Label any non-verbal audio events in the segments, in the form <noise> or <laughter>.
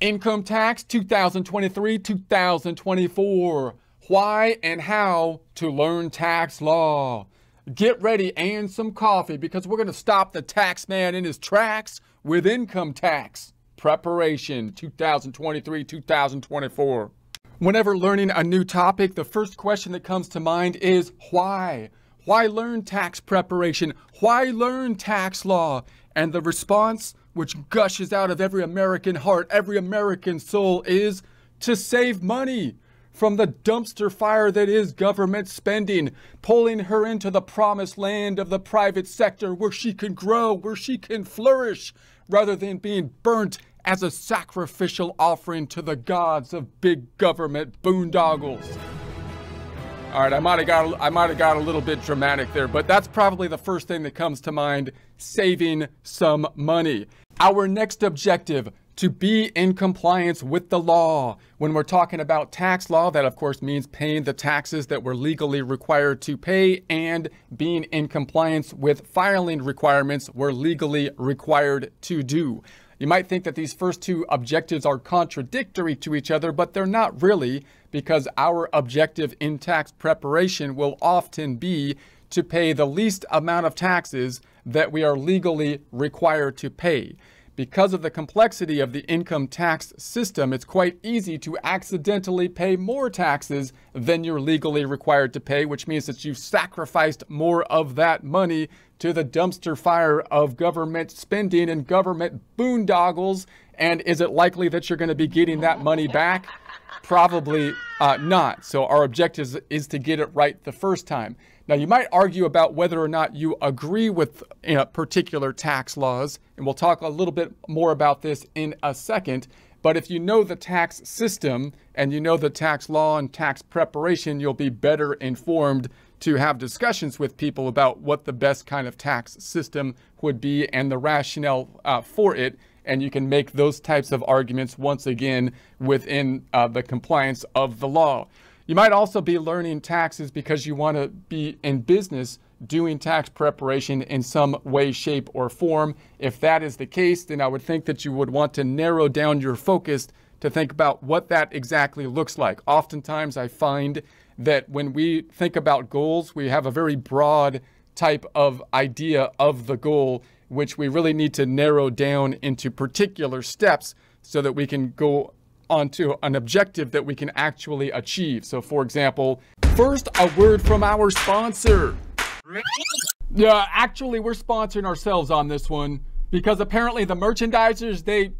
Income tax 2023 2024. Why and how to learn tax law. Get ready and some coffee because we're going to stop the tax man in his tracks with income tax preparation 2023 2024. Whenever learning a new topic, the first question that comes to mind is why? Why learn tax preparation? Why learn tax law? And the response which gushes out of every American heart, every American soul, is to save money from the dumpster fire that is government spending, pulling her into the promised land of the private sector where she can grow, where she can flourish, rather than being burnt as a sacrificial offering to the gods of big government boondoggles. All right, I might have got I might have got a little bit dramatic there, but that's probably the first thing that comes to mind, saving some money. Our next objective to be in compliance with the law. When we're talking about tax law, that of course means paying the taxes that we're legally required to pay and being in compliance with filing requirements we're legally required to do. You might think that these first two objectives are contradictory to each other, but they're not really because our objective in tax preparation will often be to pay the least amount of taxes that we are legally required to pay. Because of the complexity of the income tax system, it's quite easy to accidentally pay more taxes than you're legally required to pay, which means that you've sacrificed more of that money to the dumpster fire of government spending and government boondoggles. And is it likely that you're going to be getting that money back? Probably uh, not. So our objective is, is to get it right the first time. Now, you might argue about whether or not you agree with you know, particular tax laws, and we'll talk a little bit more about this in a second. But if you know the tax system and you know the tax law and tax preparation, you'll be better informed to have discussions with people about what the best kind of tax system would be and the rationale uh, for it. And you can make those types of arguments once again within uh, the compliance of the law. You might also be learning taxes because you want to be in business doing tax preparation in some way, shape, or form. If that is the case, then I would think that you would want to narrow down your focus to think about what that exactly looks like. Oftentimes, I find that when we think about goals, we have a very broad type of idea of the goal, which we really need to narrow down into particular steps so that we can go onto an objective that we can actually achieve. So for example, first a word from our sponsor. Yeah, actually we're sponsoring ourselves on this one because apparently the merchandisers, they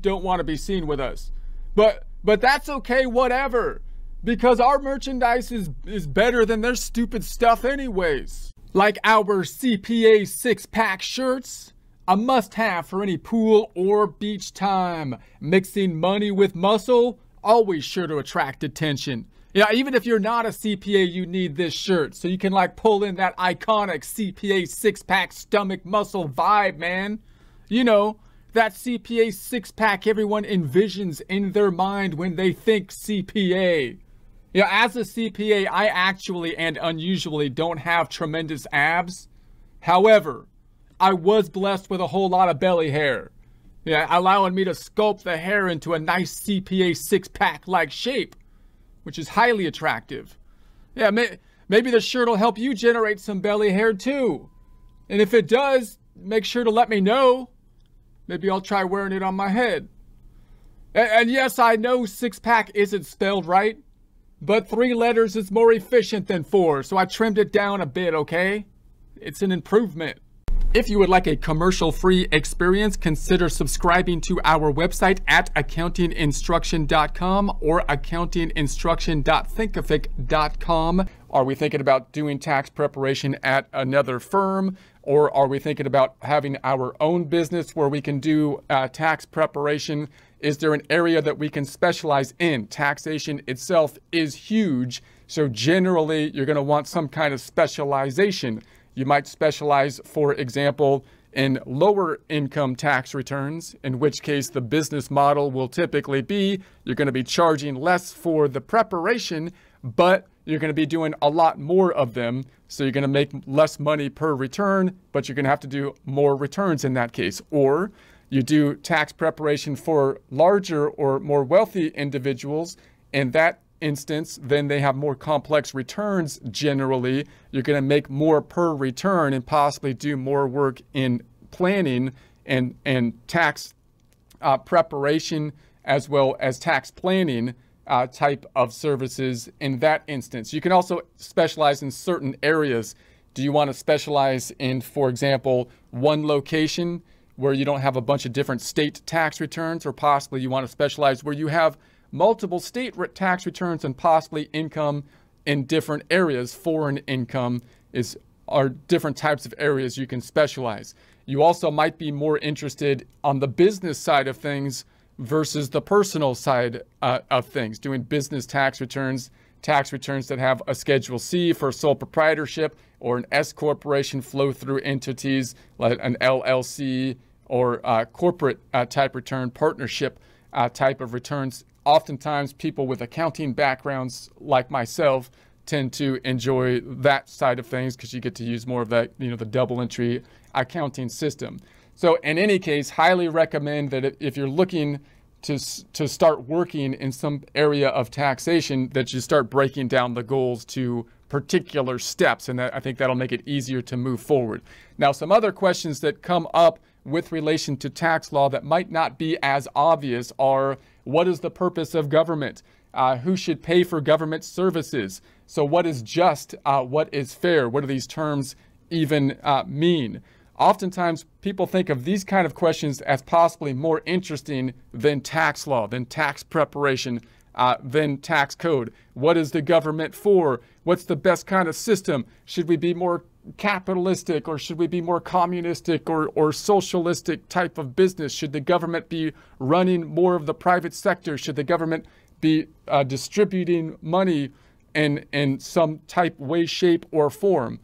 don't want to be seen with us. But but that's okay, whatever. Because our merchandise is, is better than their stupid stuff anyways. Like our CPA six-pack shirts, a must have for any pool or beach time. Mixing money with muscle, always sure to attract attention. Yeah, even if you're not a CPA, you need this shirt so you can like pull in that iconic CPA six pack stomach muscle vibe, man. You know, that CPA six pack everyone envisions in their mind when they think CPA. Yeah, as a CPA, I actually and unusually don't have tremendous abs. However, I was blessed with a whole lot of belly hair. Yeah, allowing me to sculpt the hair into a nice CPA six-pack like shape, which is highly attractive. Yeah, may maybe the shirt will help you generate some belly hair too. And if it does, make sure to let me know. Maybe I'll try wearing it on my head. And, and yes, I know six-pack isn't spelled right, but three letters is more efficient than four, so I trimmed it down a bit, okay? It's an improvement. If you would like a commercial-free experience, consider subscribing to our website at accountinginstruction.com or accountinginstruction.thinkific.com. Are we thinking about doing tax preparation at another firm? Or are we thinking about having our own business where we can do uh, tax preparation? Is there an area that we can specialize in? Taxation itself is huge. So generally, you're going to want some kind of specialization. You might specialize, for example, in lower income tax returns, in which case the business model will typically be you're going to be charging less for the preparation, but you're going to be doing a lot more of them. So you're going to make less money per return, but you're going to have to do more returns in that case. Or You do tax preparation for larger or more wealthy individuals. In that instance, then they have more complex returns generally. You're going to make more per return and possibly do more work in planning and, and tax uh, preparation as well as tax planning uh, type of services in that instance. You can also specialize in certain areas. Do you want to specialize in, for example, one location where you don't have a bunch of different state tax returns, or possibly you want to specialize where you have multiple state tax returns and possibly income in different areas. Foreign income is are different types of areas you can specialize. You also might be more interested on the business side of things versus the personal side uh, of things, doing business tax returns, tax returns that have a Schedule C for sole proprietorship or an S corporation flow through entities like an LLC or corporate uh, type return, partnership uh, type of returns. Oftentimes, people with accounting backgrounds like myself tend to enjoy that side of things because you get to use more of that, you know, the double entry accounting system. So in any case, highly recommend that if you're looking to, to start working in some area of taxation, that you start breaking down the goals to particular steps. And that, I think that'll make it easier to move forward. Now, some other questions that come up with relation to tax law that might not be as obvious are what is the purpose of government? Uh, who should pay for government services? So, what is just? Uh, what is fair? What do these terms even uh, mean? Oftentimes, people think of these kind of questions as possibly more interesting than tax law, than tax preparation, uh, than tax code. What is the government for? What's the best kind of system? Should we be more capitalistic or should we be more communistic or, or socialistic type of business? Should the government be running more of the private sector? Should the government be uh, distributing money in, in some type, way, shape, or form?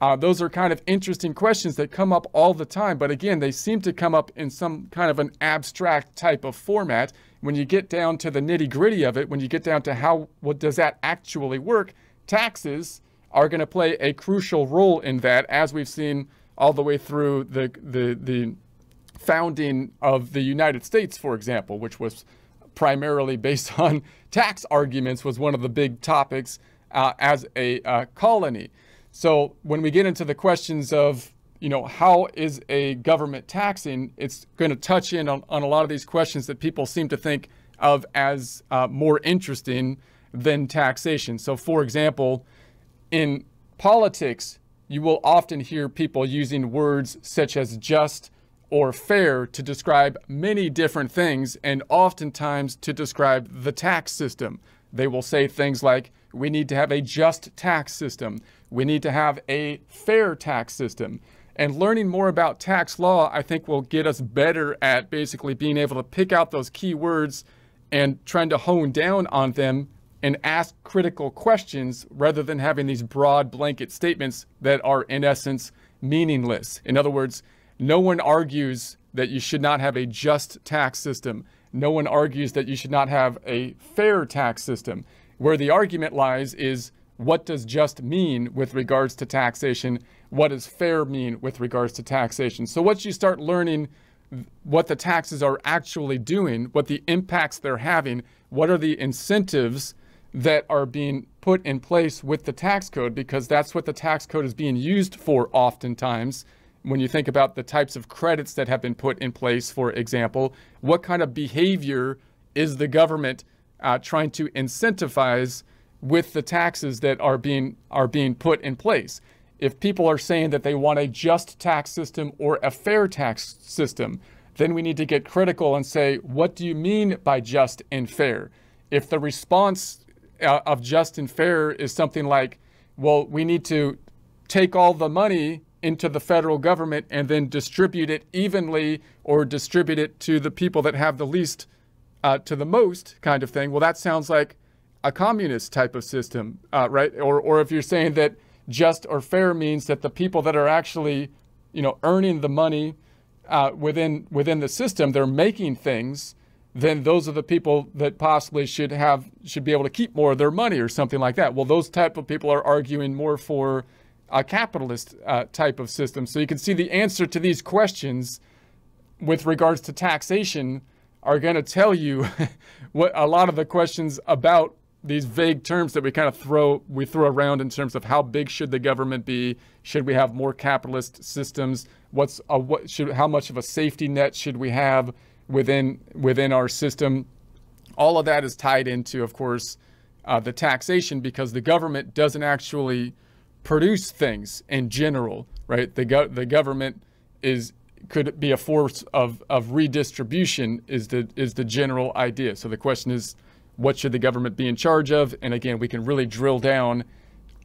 Uh, those are kind of interesting questions that come up all the time, but again, they seem to come up in some kind of an abstract type of format. When you get down to the nitty gritty of it, when you get down to how, what does that actually work, taxes are going to play a crucial role in that, as we've seen all the way through the, the, the founding of the United States, for example, which was primarily based <laughs> on tax arguments, was one of the big topics uh, as a uh, colony. So when we get into the questions of, you know, how is a government taxing, it's going to touch in on, on a lot of these questions that people seem to think of as uh, more interesting than taxation. So, for example, in politics, you will often hear people using words such as just or fair to describe many different things and oftentimes to describe the tax system. They will say things like, we need to have a just tax system. We need to have a fair tax system. And learning more about tax law, I think, will get us better at basically being able to pick out those key words and trying to hone down on them and ask critical questions rather than having these broad blanket statements that are, in essence, meaningless. In other words, no one argues that you should not have a just tax system. No one argues that you should not have a fair tax system. Where the argument lies is what does just mean with regards to taxation? What does fair mean with regards to taxation? So once you start learning what the taxes are actually doing, what the impacts they're having, what are the incentives that are being put in place with the tax code, because that's what the tax code is being used for oftentimes. When you think about the types of credits that have been put in place, for example, what kind of behavior is the government uh, trying to incentivize with the taxes that are being are being put in place. If people are saying that they want a just tax system or a fair tax system, then we need to get critical and say, what do you mean by just and fair? If the response uh, of just and fair is something like, well, we need to take all the money into the federal government and then distribute it evenly or distribute it to the people that have the least uh, to the most kind of thing. Well, that sounds like a communist type of system, uh, right? Or, or if you're saying that just or fair means that the people that are actually, you know, earning the money uh, within within the system, they're making things, then those are the people that possibly should have should be able to keep more of their money or something like that. Well, those type of people are arguing more for a capitalist uh, type of system. So you can see the answer to these questions with regards to taxation are going to tell you <laughs> what a lot of the questions about these vague terms that we kind of throw we throw around in terms of how big should the government be should we have more capitalist systems what's a, what should how much of a safety net should we have within within our system all of that is tied into of course uh, the taxation because the government doesn't actually produce things in general right the go- the government is could be a force of, of redistribution is the is the general idea. So the question is, what should the government be in charge of? And again, we can really drill down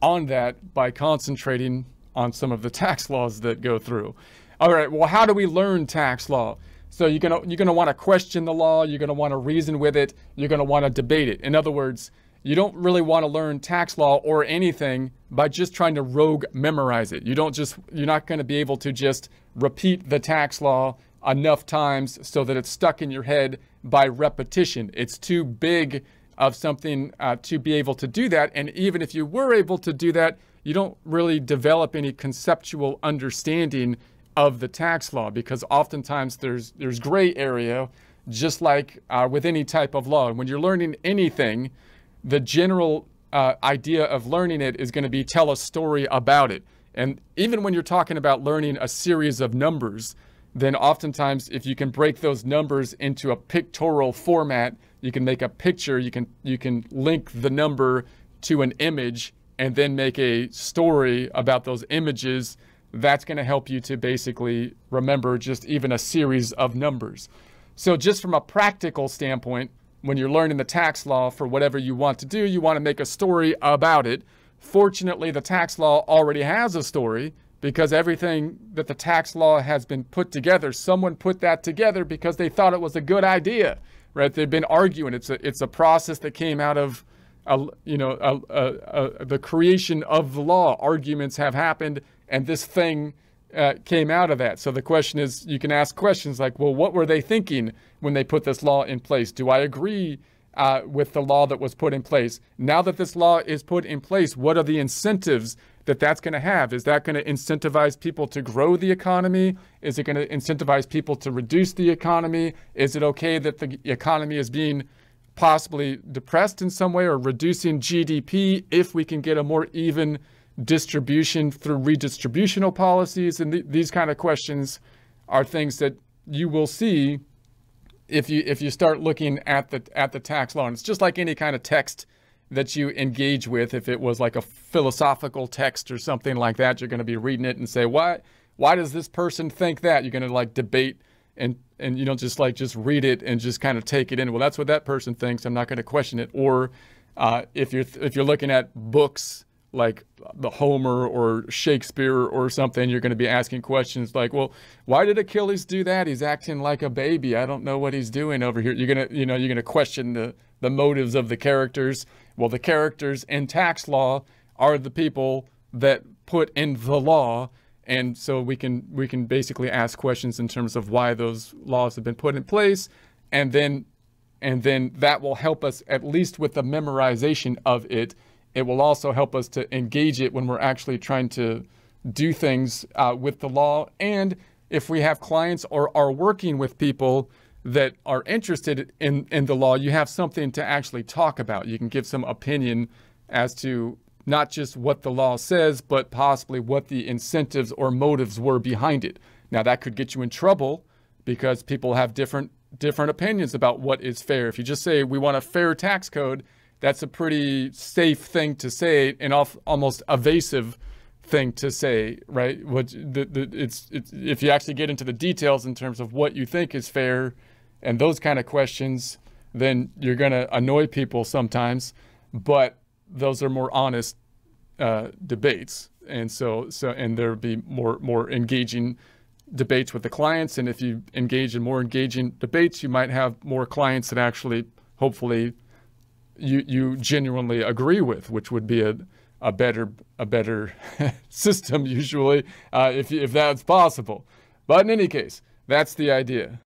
on that by concentrating on some of the tax laws that go through. All right, well, how do we learn tax law? So you're gonna you're gonna want to question the law, you're gonna want to reason with it, you're gonna want to debate it. In other words, you don't really want to learn tax law or anything by just trying to rogue memorize it. You don't just you're not going to be able to just repeat the tax law enough times so that it's stuck in your head by repetition. It's too big of something uh, to be able to do that. And even if you were able to do that, you don't really develop any conceptual understanding of the tax law because oftentimes there's there's gray area, just like uh, with any type of law. And when you're learning anything, the general uh, idea of learning it is going to be tell a story about it. And even when you're talking about learning a series of numbers, then oftentimes if you can break those numbers into a pictorial format, you can make a picture, you can you can link the number to an image and then make a story about those images. That's going to help you to basically remember just even a series of numbers. So just from a practical standpoint, when you're learning the tax law for whatever you want to do, you want to make a story about it. Fortunately, the tax law already has a story because everything that the tax law has been put together, someone put that together because they thought it was a good idea, right? They've been arguing. It's a, it's a process that came out of, a, you know, a, a, the creation of the law. Arguments have happened, and this thing uh, came out of that. So the question is, you can ask questions like, well, what were they thinking when they put this law in place? Do I agree uh, with the law that was put in place? Now that this law is put in place, what are the incentives that that's going to have? Is that going to incentivize people to grow the economy? Is it going to incentivize people to reduce the economy? Is it okay that the economy is being possibly depressed in some way or reducing GDP if we can get a more even distribution through redistributional policies and th- these kind of questions are things that you will see if you if you start looking at the at the tax law. And it's just like any kind of text that you engage with. If it was like a philosophical text or something like that you're going to be reading it and say why why does this person think that? You're going to like debate and and you don't just like just read it and just kind of take it in. Well that's what that person thinks. I'm not going to question it. Or uh, if you're if you're looking at books like the Homer or Shakespeare or something, you're going to be asking questions like, well, why did Achilles do that? He's acting like a baby. I don't know what he's doing over here. You're going to, you know, you're going to question the, the motives of the characters. Well, the characters in tax law are the people that put in the law. And so we can we can basically ask questions in terms of why those laws have been put in place. And then and then that will help us at least with the memorization of it it will also help us to engage it when we're actually trying to do things uh, with the law. And if we have clients or are working with people that are interested in, in the law, you have something to actually talk about. You can give some opinion as to not just what the law says, but possibly what the incentives or motives were behind it. Now, that could get you in trouble because people have different different opinions about what is fair. If you just say we want a fair tax code, that's a pretty safe thing to say and off, almost evasive thing to say, right? What the, the, it's, it's if you actually get into the details in terms of what you think is fair and those kind of questions, then you're going to annoy people sometimes. But those are more honest uh, debates, and so so and there'll be more more engaging debates with the clients. And if you engage in more engaging debates, you might have more clients that actually hopefully you you genuinely agree with, which would be a a better a better <laughs> system usually uh, if if that's possible. But in any case, that's the idea.